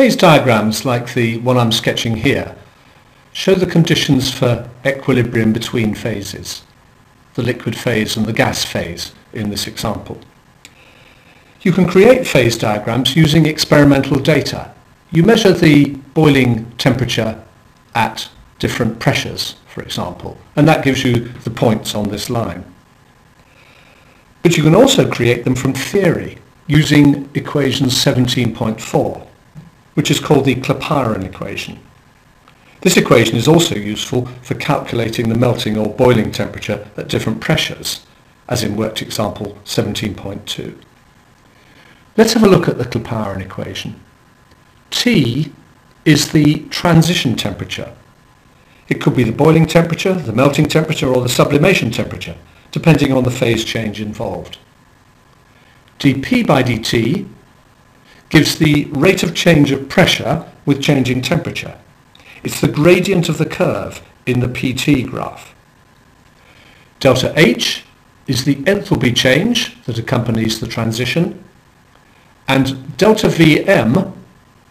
Phase diagrams like the one I'm sketching here show the conditions for equilibrium between phases, the liquid phase and the gas phase in this example. You can create phase diagrams using experimental data. You measure the boiling temperature at different pressures, for example, and that gives you the points on this line. But you can also create them from theory using equation 17.4, which is called the Clapeyron equation. This equation is also useful for calculating the melting or boiling temperature at different pressures, as in worked example 17.2. Let's have a look at the Clapeyron equation. T is the transition temperature. It could be the boiling temperature, the melting temperature or the sublimation temperature, depending on the phase change involved. dP by dt gives the rate of change of pressure with changing temperature. It's the gradient of the curve in the PT graph. Delta H is the enthalpy change that accompanies the transition and delta Vm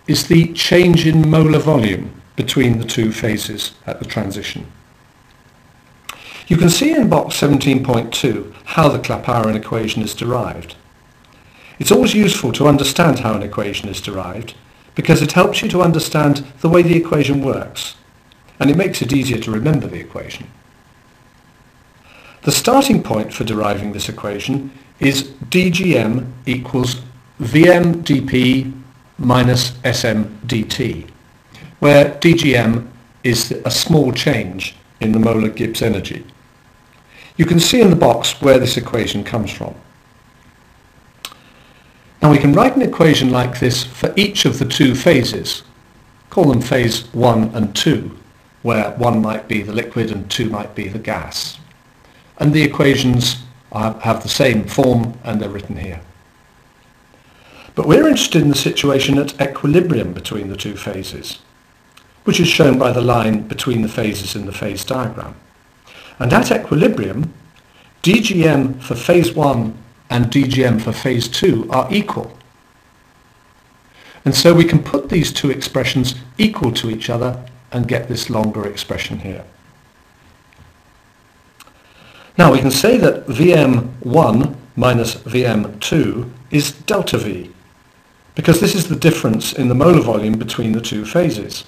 is the change in molar volume between the two phases at the transition. You can see in box 17.2 how the Clapeyron equation is derived. It's always useful to understand how an equation is derived because it helps you to understand the way the equation works and it makes it easier to remember the equation. The starting point for deriving this equation is dgm equals Vm dP minus Sm dt, where dgm is a small change in the molar Gibbs energy. You can see in the box where this equation comes from. Now we can write an equation like this for each of the two phases. Call them phase 1 and 2, where 1 might be the liquid and 2 might be the gas. And the equations have the same form and they're written here. But we're interested in the situation at equilibrium between the two phases, which is shown by the line between the phases in the phase diagram. And at equilibrium, dgm for phase 1 and dgm for phase 2 are equal. And so we can put these two expressions equal to each other and get this longer expression here. Now we can say that Vm1 minus Vm2 is delta V, because this is the difference in the molar volume between the two phases.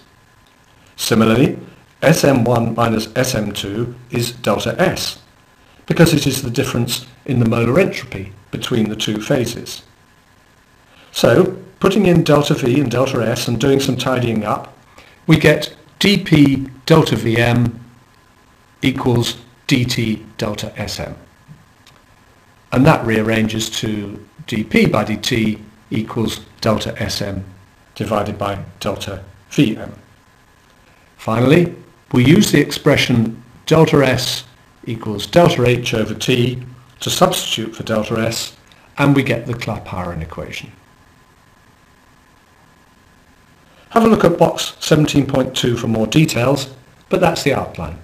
Similarly, Sm1 minus Sm2 is delta S, because it is the difference in the molar entropy between the two phases. So, putting in delta V and delta S and doing some tidying up, we get dP delta Vm equals dt delta Sm. And that rearranges to dP by dt equals delta Sm divided by delta Vm. Finally, we use the expression delta S equals delta H over T to substitute for delta S and we get the Clapeyron equation. Have a look at box 17.2 for more details, but that's the outline.